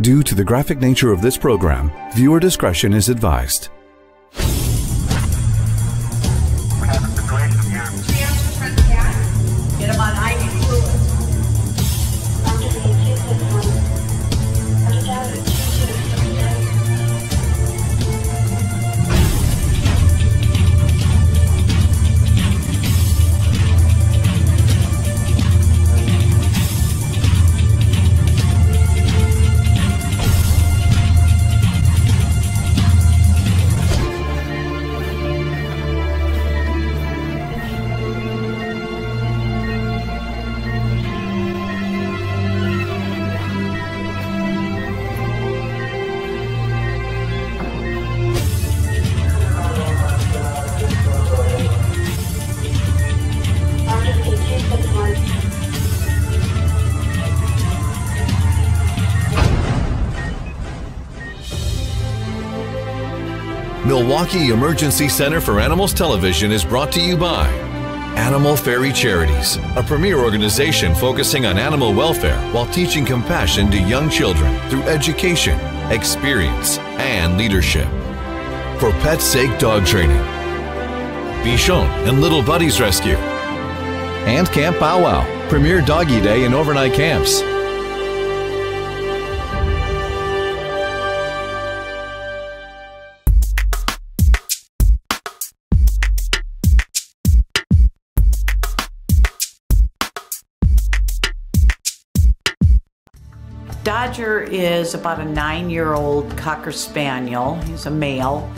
Due to the graphic nature of this program, viewer discretion is advised. Milwaukee Emergency Center for Animals Television is brought to you by Animal Fairy Charities, a premier organization focusing on animal welfare while teaching compassion to young children through education, experience, and leadership. For Pet's Sake Dog Training, Bichon and Little Buddies Rescue, and Camp Bow Wow, premier doggy day and overnight camps. Dodger is about a nine year old Cocker Spaniel. He's a male.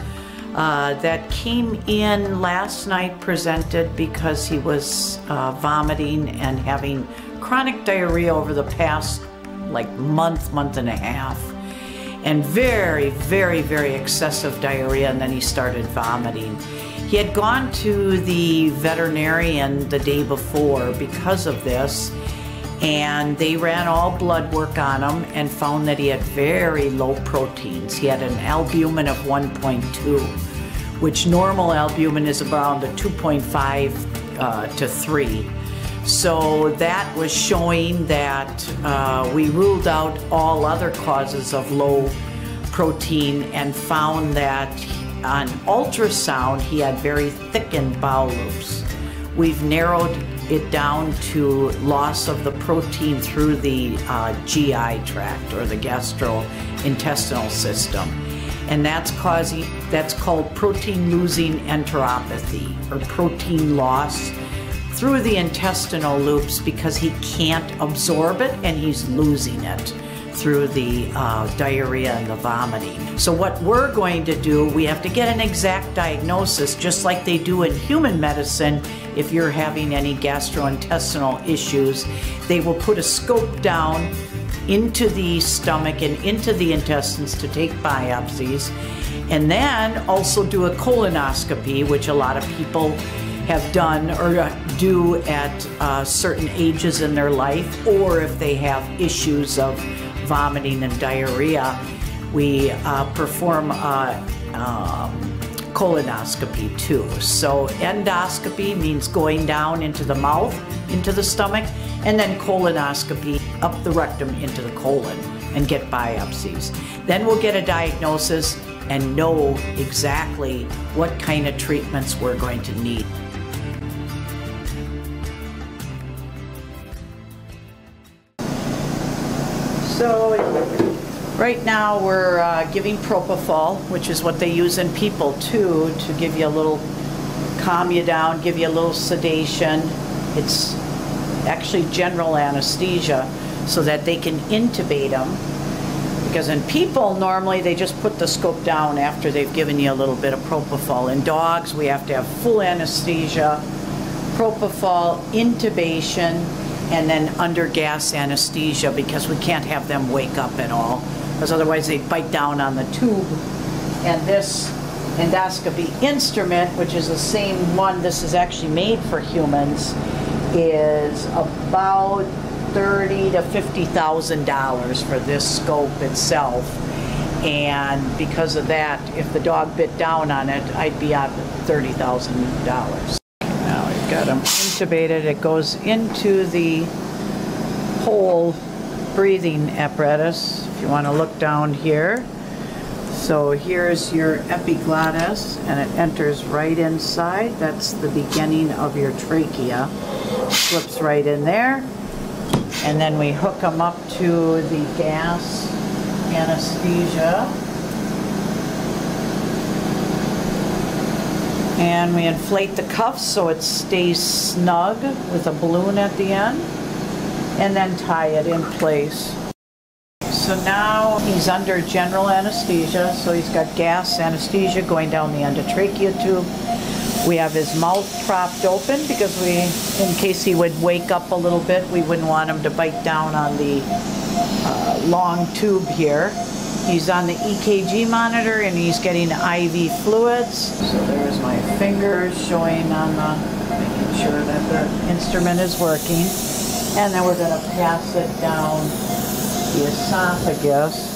Uh, that came in last night presented because he was uh, vomiting and having chronic diarrhea over the past like month, month and a half. And very, very, very excessive diarrhea, and then he started vomiting. He had gone to the veterinarian the day before because of this, and they ran all blood work on him and found that he had very low proteins. He had an albumin of 1.2, which normal albumin is around a 2.5 uh, to 3. So that was showing that uh, we ruled out all other causes of low protein and found that on ultrasound he had very thickened bowel loops. We've narrowed it down to loss of the protein through the uh, GI tract or the gastrointestinal system. And that's causing that's called protein losing enteropathy or protein loss through the intestinal loops because he can't absorb it and he's losing it through the uh, diarrhea and the vomiting. So, what we're going to do, we have to get an exact diagnosis, just like they do in human medicine. If you're having any gastrointestinal issues, they will put a scope down into the stomach and into the intestines to take biopsies, and then also do a colonoscopy, which a lot of people have done or do at uh, certain ages in their life, or if they have issues of vomiting and diarrhea, we uh, perform a um, colonoscopy too. So, endoscopy means going down into the mouth, into the stomach, and then colonoscopy up the rectum into the colon and get biopsies. Then we'll get a diagnosis and know exactly what kind of treatments we're going to need. So right now we're uh, giving propofol, which is what they use in people too, to give you a little, calm you down, give you a little sedation. It's actually general anesthesia so that they can intubate them. Because in people, normally they just put the scope down after they've given you a little bit of propofol. In dogs, we have to have full anesthesia, propofol, intubation, and then under gas anesthesia because we can't have them wake up at all because otherwise they bite down on the tube. And this endoscopy instrument, which is the same one, this is actually made for humans, is about thirty to fifty thousand dollars for this scope itself. And because of that, if the dog bit down on it, I'd be out thirty thousand dollars. Got him intubated. It goes into the whole breathing apparatus. If you want to look down here. So here's your epiglottis and it enters right inside. That's the beginning of your trachea. Slips right in there. And then we hook them up to the gas anesthesia. And we inflate the cuffs so it stays snug with a balloon at the end. And then tie it in place. So now he's under general anesthesia, so he's got gas anesthesia going down the endotrachea tube. We have his mouth propped open because we, in case he would wake up a little bit, we wouldn't want him to bite down on the uh, long tube here. He's on the EKG monitor and he's getting IV fluids. So there's my fingers showing on the, making sure that the instrument is working. And then we're going to pass it down the esophagus.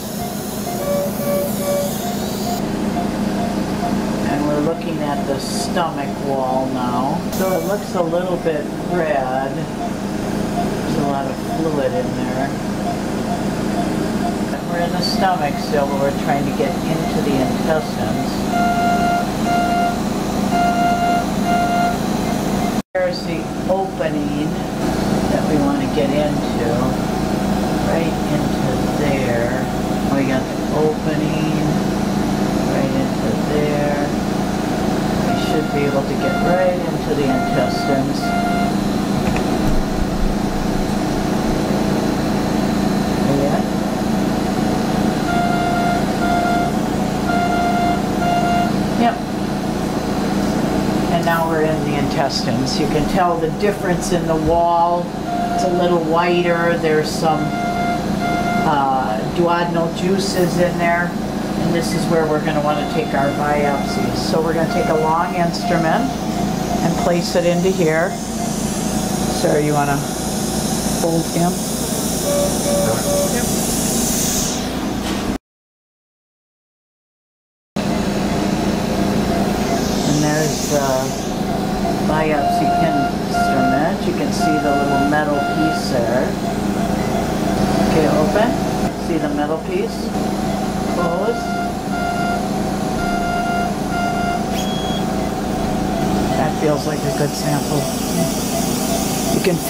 And we're looking at the stomach wall now. So it looks a little bit red. There's a lot of fluid in there. In the stomach still, but we're trying to get into the intestines. There's the opening that we want to get into right into there. We got the opening right into there. We should be able to get right into the intestines. Yeah. Yep. And now we're in the intestines. You can tell the difference in the wall. It's a little whiter. There's some uh, duodenal juices in there. And this is where we're going to want to take our biopsies. So we're going to take a long instrument and place it into here. Sarah, you want to hold him? Yep.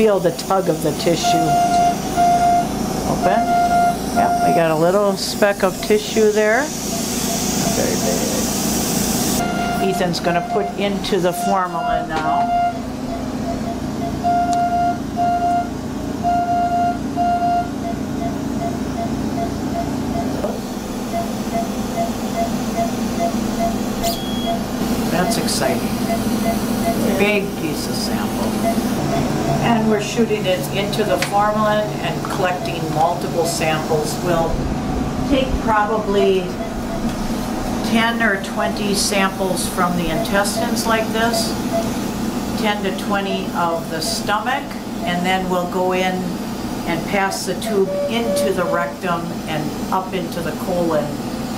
Feel the tug of the tissue. Open. Yep, we got a little speck of tissue there. Very big. Ethan's going to put into the formalin now. Shooting it into the formalin and collecting multiple samples. We'll take probably 10 or 20 samples from the intestines like this, 10 to 20 of the stomach, and then we'll go in and pass the tube into the rectum and up into the colon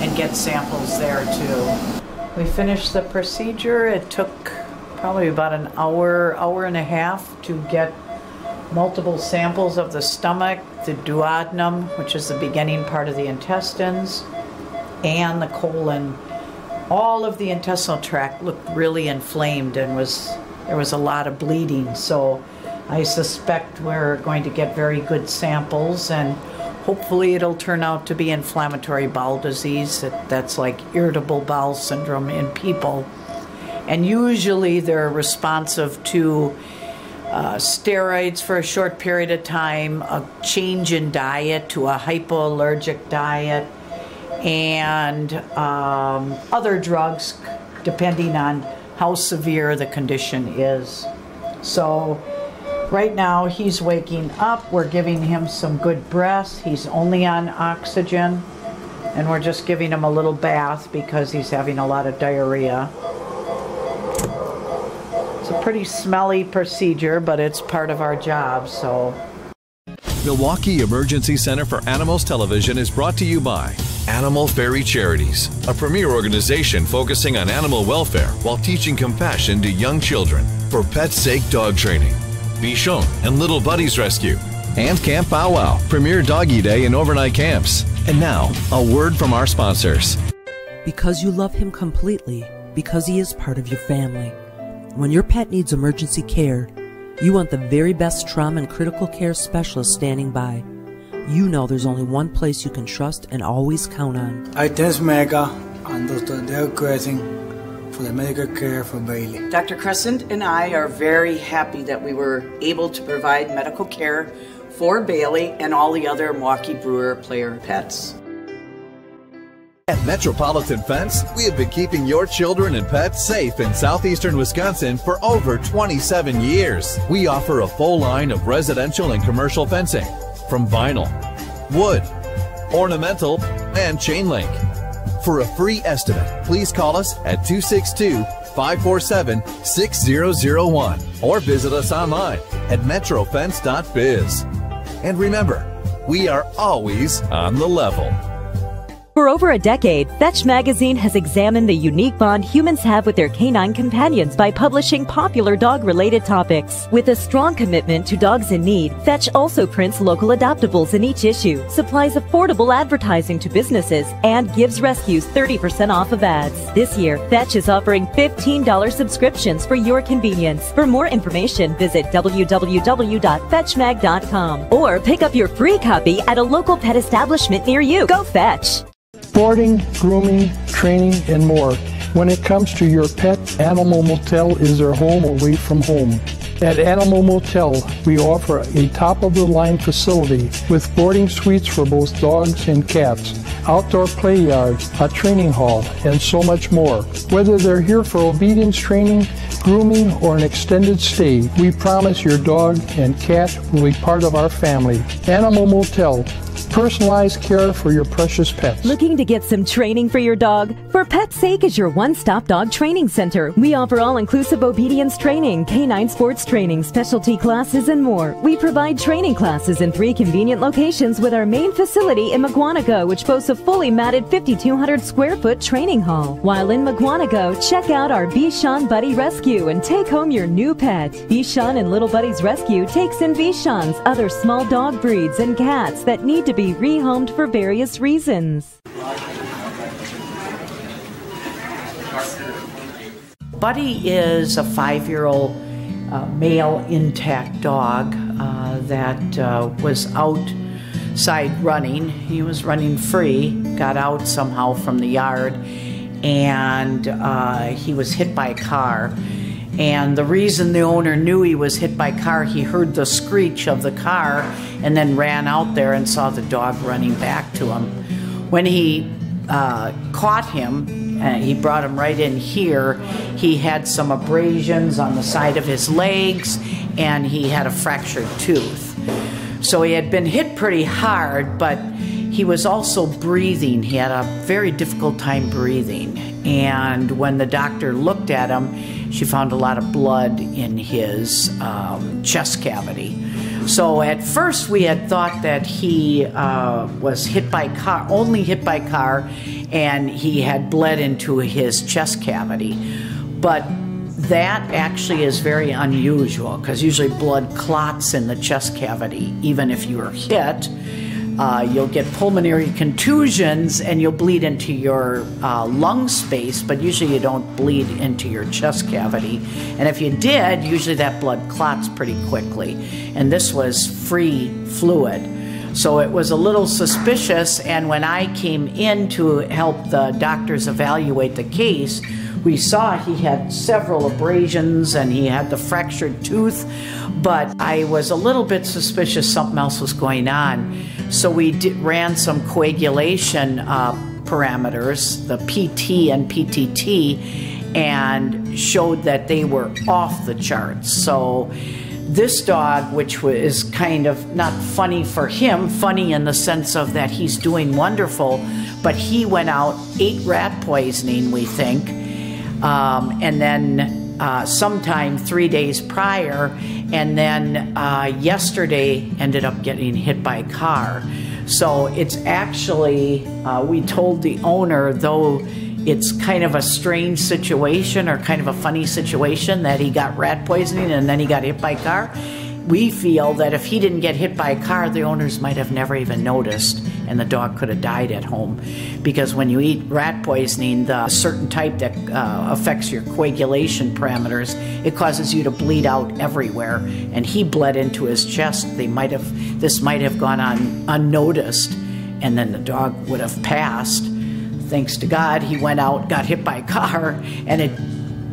and get samples there too. We finished the procedure. It took probably about an hour, hour and a half to get multiple samples of the stomach, the duodenum, which is the beginning part of the intestines, and the colon. All of the intestinal tract looked really inflamed and was there was a lot of bleeding. So I suspect we're going to get very good samples and Hopefully, it'll turn out to be inflammatory bowel disease. That's like irritable bowel syndrome in people. And usually, they're responsive to uh, steroids for a short period of time, a change in diet to a hypoallergic diet, and um, other drugs depending on how severe the condition is. So, Right now, he's waking up. We're giving him some good breaths. He's only on oxygen. And we're just giving him a little bath because he's having a lot of diarrhea. It's a pretty smelly procedure, but it's part of our job, so. Milwaukee Emergency Center for Animals Television is brought to you by Animal Fairy Charities, a premier organization focusing on animal welfare while teaching compassion to young children for Pet's Sake Dog Training. Bichon and Little Buddies Rescue, and Camp Bow Wow, Premier Doggy Day and overnight camps. And now, a word from our sponsors. Because you love him completely, because he is part of your family. When your pet needs emergency care, you want the very best trauma and critical care specialist standing by. You know there's only one place you can trust and always count on. I thank Mecca and Dr. Dale Crescent for the medical care for Bailey. Dr. Crescent and I are very happy that we were able to provide medical care for Bailey and all the other Milwaukee Brewer player pets. At Metropolitan Fence, we have been keeping your children and pets safe in southeastern Wisconsin for over 27 years. We offer a full line of residential and commercial fencing from vinyl, wood, ornamental, and chain link. For a free estimate, please call us at 262 547 6001 or visit us online at metrofence.biz. And remember, we are always on the level. For over a decade, Fetch magazine has examined the unique bond humans have with their canine companions by publishing popular dog related topics. With a strong commitment to dogs in need, Fetch also prints local adoptables in each issue, supplies affordable advertising to businesses, and gives rescues 30% off of ads. This year, Fetch is offering $15 subscriptions for your convenience. For more information, visit www.fetchmag.com or pick up your free copy at a local pet establishment near you. Go Fetch! Boarding, grooming, training, and more. When it comes to your pet, Animal Motel is their home away from home. At Animal Motel, we offer a top of the line facility with boarding suites for both dogs and cats, outdoor play yards, a training hall, and so much more. Whether they're here for obedience training, grooming, or an extended stay, we promise your dog and cat will be part of our family. Animal Motel, personalized care for your precious pets. Looking to get some training for your dog? For Pet's Sake is your one stop dog training center. We offer all inclusive obedience training, canine sports training, specialty classes, and more. We provide training classes in three convenient locations with our main facility in Mukwonago, which boasts a fully matted 5,200 square foot training hall. While in Mukwonago, check out our Bichon Buddy Rescue and take home your new pet. Bichon and Little Buddies Rescue takes in Bichons, other small dog breeds, and cats that need to be be rehomed for various reasons. Buddy is a five year old uh, male intact dog uh, that uh, was outside running. He was running free, got out somehow from the yard, and uh, he was hit by a car and the reason the owner knew he was hit by car, he heard the screech of the car and then ran out there and saw the dog running back to him. When he uh, caught him, uh, he brought him right in here. He had some abrasions on the side of his legs and he had a fractured tooth. So he had been hit pretty hard, but he was also breathing. He had a very difficult time breathing. And when the doctor looked at him, she found a lot of blood in his um, chest cavity. So at first we had thought that he uh, was hit by car, only hit by car, and he had bled into his chest cavity. But that actually is very unusual because usually blood clots in the chest cavity, even if you are hit. Uh, you'll get pulmonary contusions and you'll bleed into your uh, lung space, but usually you don't bleed into your chest cavity. And if you did, usually that blood clots pretty quickly. And this was free fluid. So it was a little suspicious. And when I came in to help the doctors evaluate the case, we saw he had several abrasions and he had the fractured tooth, but I was a little bit suspicious something else was going on. So we did, ran some coagulation uh, parameters, the PT and PTT, and showed that they were off the charts. So this dog, which was kind of not funny for him, funny in the sense of that he's doing wonderful, but he went out, ate rat poisoning, we think, um, and then uh, sometime three days prior, and then uh, yesterday ended up getting hit by a car. So it's actually, uh, we told the owner, though it's kind of a strange situation or kind of a funny situation that he got rat poisoning and then he got hit by a car. We feel that if he didn't get hit by a car, the owners might have never even noticed, and the dog could have died at home. Because when you eat rat poisoning, the certain type that uh, affects your coagulation parameters, it causes you to bleed out everywhere. And he bled into his chest. They might have this might have gone on unnoticed, and then the dog would have passed. Thanks to God, he went out, got hit by a car, and it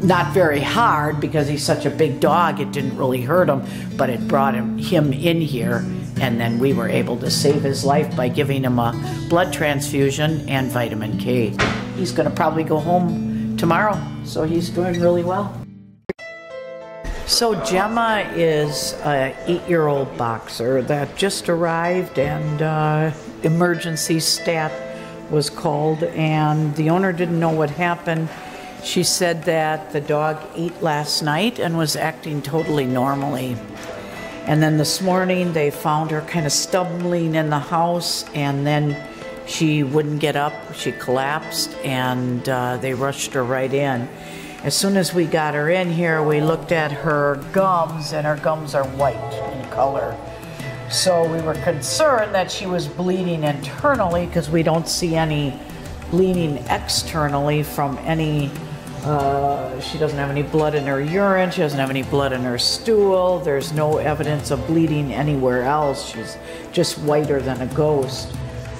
not very hard because he's such a big dog. It didn't really hurt him, but it brought him him in here, and then we were able to save his life by giving him a blood transfusion and vitamin K. He's going to probably go home tomorrow, so he's doing really well. So Gemma is an eight-year-old boxer that just arrived, and uh, emergency stat was called, and the owner didn't know what happened she said that the dog ate last night and was acting totally normally. And then this morning they found her kind of stumbling in the house, and then she wouldn't get up. She collapsed, and uh, they rushed her right in. As soon as we got her in here, we looked at her gums, and her gums are white in color. So we were concerned that she was bleeding internally because we don't see any bleeding externally from any uh, she doesn't have any blood in her urine. She doesn't have any blood in her stool. There's no evidence of bleeding anywhere else. She's just whiter than a ghost.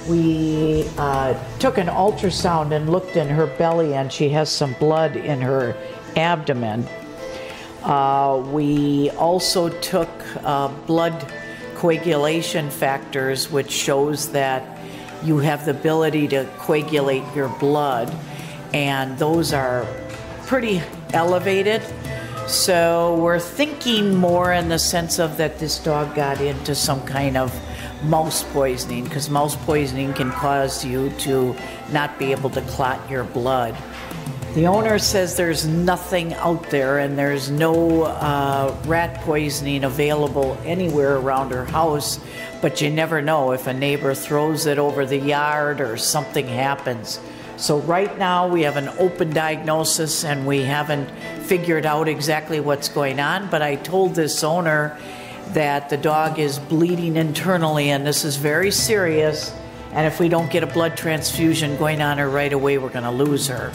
We uh, took an ultrasound and looked in her belly, and she has some blood in her abdomen. Uh, we also took uh, blood coagulation factors, which shows that you have the ability to coagulate your blood, and those are pretty elevated. So we're thinking more in the sense of that this dog got into some kind of mouse poisoning because mouse poisoning can cause you to not be able to clot your blood. The owner says there's nothing out there and there's no uh, rat poisoning available anywhere around her house, but you never know if a neighbor throws it over the yard or something happens. So right now we have an open diagnosis and we haven't figured out exactly what's going on, but I told this owner that the dog is bleeding internally and this is very serious and if we don't get a blood transfusion going on her right away, we're going to lose her.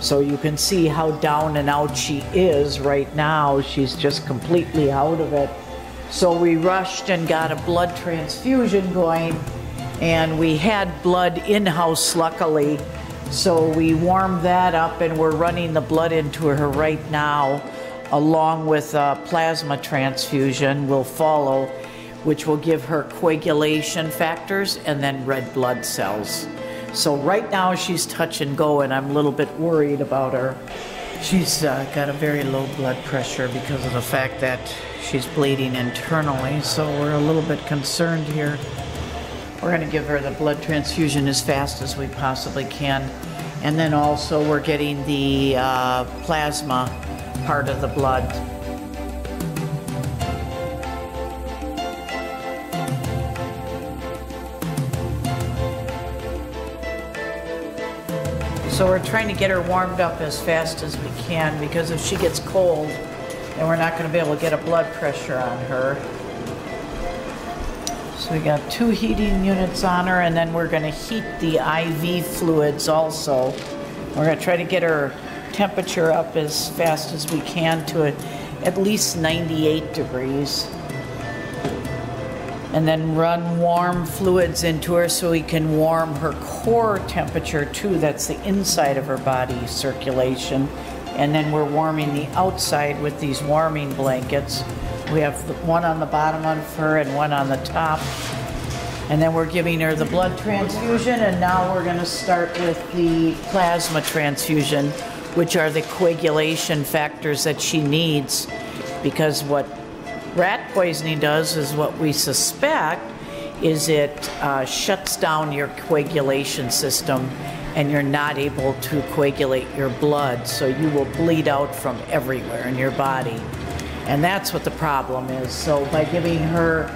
So you can see how down and out she is right now. She's just completely out of it. So we rushed and got a blood transfusion going, and we had blood in house, luckily. So we warmed that up and we're running the blood into her right now, along with a plasma transfusion will follow, which will give her coagulation factors and then red blood cells. So right now she's touch and go, and I'm a little bit worried about her. She's uh, got a very low blood pressure because of the fact that she's bleeding internally, so we're a little bit concerned here. We're going to give her the blood transfusion as fast as we possibly can. And then also we're getting the uh, plasma part of the blood. So we're trying to get her warmed up as fast as we can because if she gets cold, then we're not going to be able to get a blood pressure on her. So we got two heating units on her, and then we're going to heat the IV fluids also. We're going to try to get her temperature up as fast as we can to at least 98 degrees. And then run warm fluids into her so we can warm her core temperature too. That's the inside of her body circulation. And then we're warming the outside with these warming blankets. We have one on the bottom of her and one on the top. And then we're giving her the blood transfusion, and now we're going to start with the plasma transfusion, which are the coagulation factors that she needs. Because what rat poisoning does is what we suspect is it uh, shuts down your coagulation system and you're not able to coagulate your blood, so you will bleed out from everywhere in your body. And that's what the problem is. So by giving her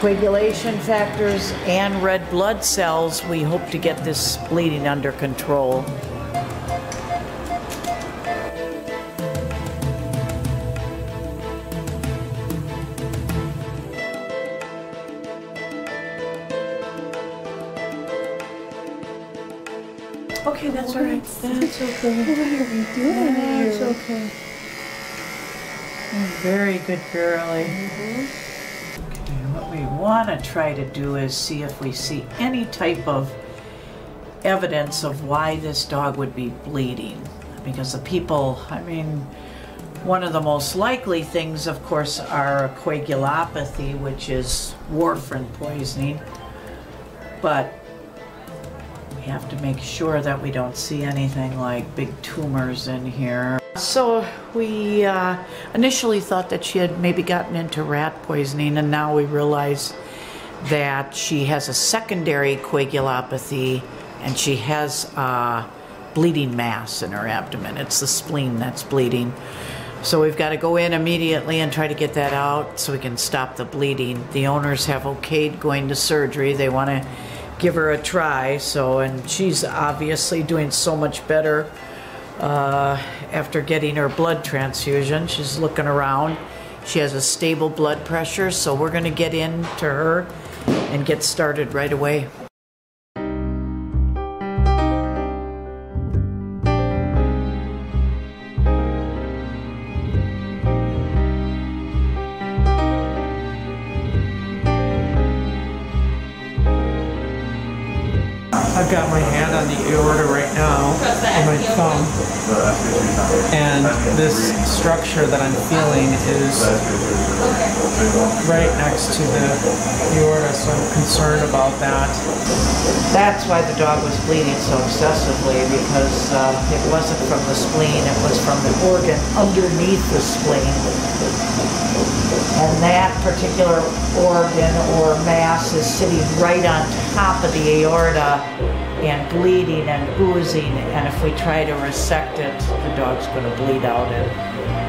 coagulation factors and red blood cells, we hope to get this bleeding under control. Okay, that's all right. That's okay. What are you doing? That's okay. Very good girlie. Okay, what we want to try to do is see if we see any type of evidence of why this dog would be bleeding. Because the people, I mean, one of the most likely things, of course, are coagulopathy, which is warfarin poisoning. But we have to make sure that we don't see anything like big tumors in here. So we uh, initially thought that she had maybe gotten into rat poisoning, and now we realize that she has a secondary coagulopathy and she has a bleeding mass in her abdomen. It's the spleen that's bleeding. So we've got to go in immediately and try to get that out so we can stop the bleeding. The owners have okayed going to surgery. They want to give her a try. So, and she's obviously doing so much better uh, after getting her blood transfusion. She's looking around. She has a stable blood pressure, so we're going to get in to her and get started right away. I've got my hand on the aorta right on my thumb, and this structure that I'm feeling is right next to the aorta, so I'm concerned about that. That's why the dog was bleeding so excessively because uh, it wasn't from the spleen, it was from the organ underneath the spleen. And that particular organ or mass is sitting right on top of the aorta and bleeding and oozing. And if we try to resect it, the dog's going to bleed out. And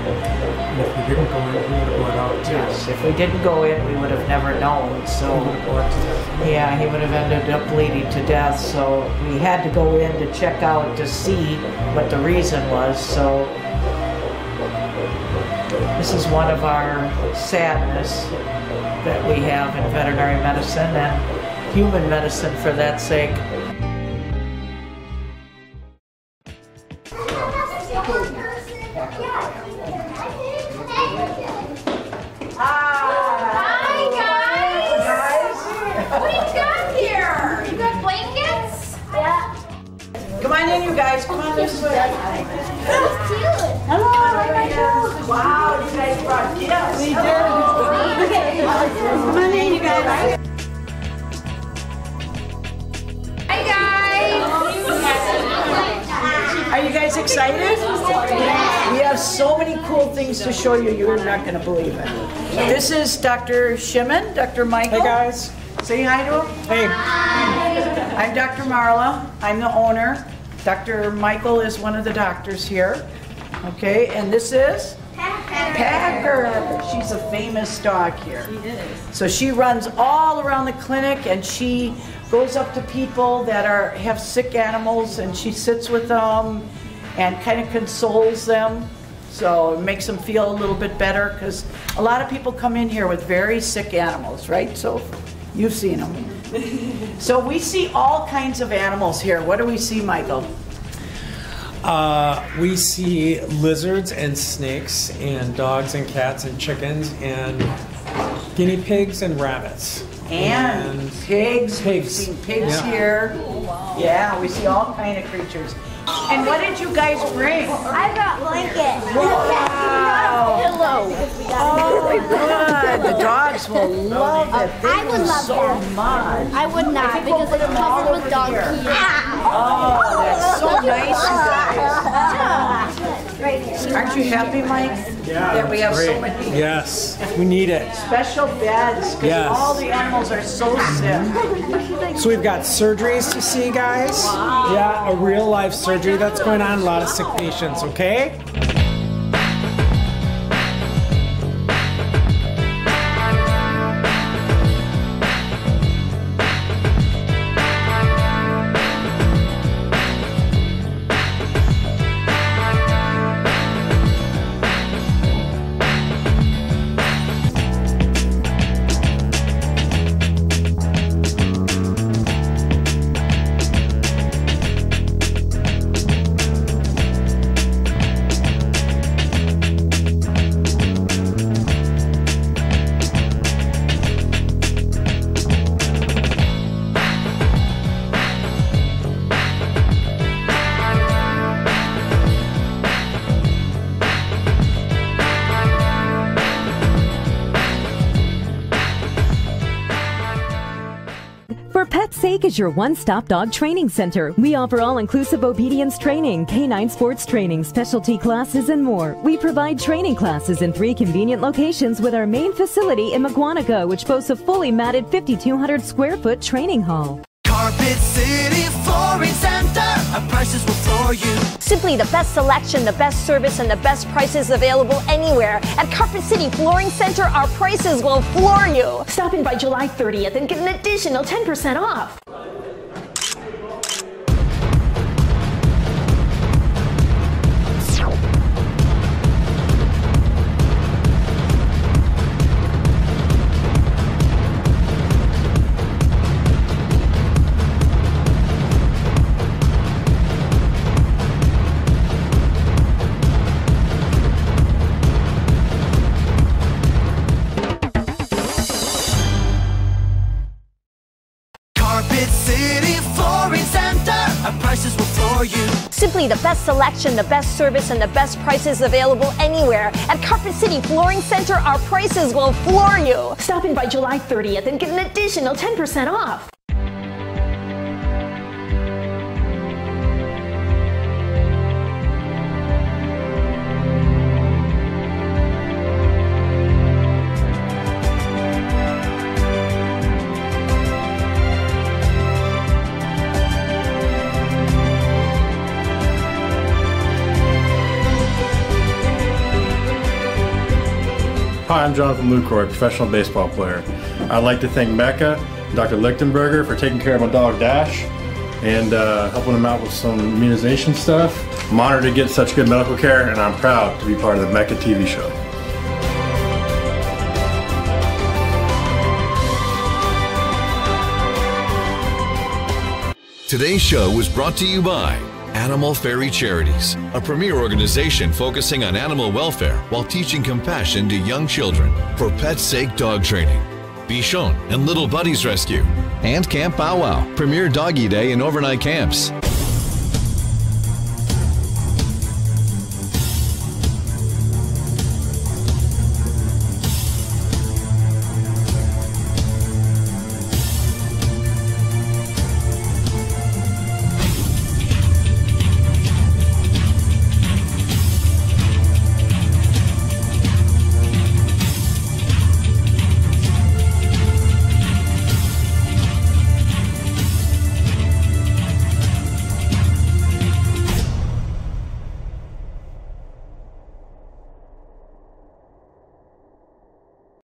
And if we didn't go in, we would have bled out too. yes, if we didn't go in, we would have never known. So. We would have bled to death. Yeah, he would have ended up bleeding to death, so we had to go in to check out to see what the reason was, so this is one of our sadness that we have in veterinary medicine and human medicine for that sake. So many cool things to show you, you're not gonna believe it. This is Dr. Shimon, Dr. Michael. Hey guys. Say hi to him. Hey. I'm Dr. Marla, I'm the owner. Dr. Michael is one of the doctors here. Okay, and this is? Packer. She's a famous dog here. She is. So she runs all around the clinic and she goes up to people that are have sick animals and she sits with them and kind of consoles them. So it makes them feel a little bit better because a lot of people come in here with very sick animals, right? So you've seen them. so we see all kinds of animals here. What do we see, Michael? Uh, we see lizards and snakes and dogs and cats and chickens and guinea pigs and rabbits. And pigs. We've Pigs. seen pigs Yeah. here. Yeah, we see all kind of creatures. And what did you guys bring? I brought blankets. Wow. Pillow. Oh, good. The dogs will love it. They I would love so that. much. I would not because it's covered with dog pee. Oh, that's so nice, you guys. Aren't you happy, Mike? That we have so many Yes, we need it. special beds because Yes. all the animals are so sick. So we've got surgeries to see, guys. Yeah, a real life surgery that's going on. A lot of sick patients. Okay. Is your one stop dog training center. We offer all inclusive obedience training, canine sports training, specialty classes, and more. We provide training classes in three convenient locations with our main facility in Mukwonago, which boasts a fully matted 5,200 square foot training hall. Carpet City Flooring Center. Our prices will floor you. Simply the best selection, the best service, and the best prices available anywhere. At Carpet City Flooring Center, our prices will floor you. Stop in by July 30th and get an additional 10% off. Selection, the best service, and the best prices available anywhere. At Carpet City Flooring Center, our prices will floor you. Stop in by July 30th and get an additional 10% off. Hi, I'm Jonathan Lucroy, professional baseball player. I'd like to thank Mecca, Dr. Lichtenberger for taking care of my dog Dash and uh, helping him out with some immunization stuff. I'm honored to get such good medical care and I'm proud to be part of the Mecca TV show. Today's show was brought to you by Animal Fairy Charities, a premier organization focusing on animal welfare while teaching compassion to young children for Pet's Sake Dog Training. Bichon and Little Buddies Rescue, and Camp Bow Wow, premier doggy day and overnight camps.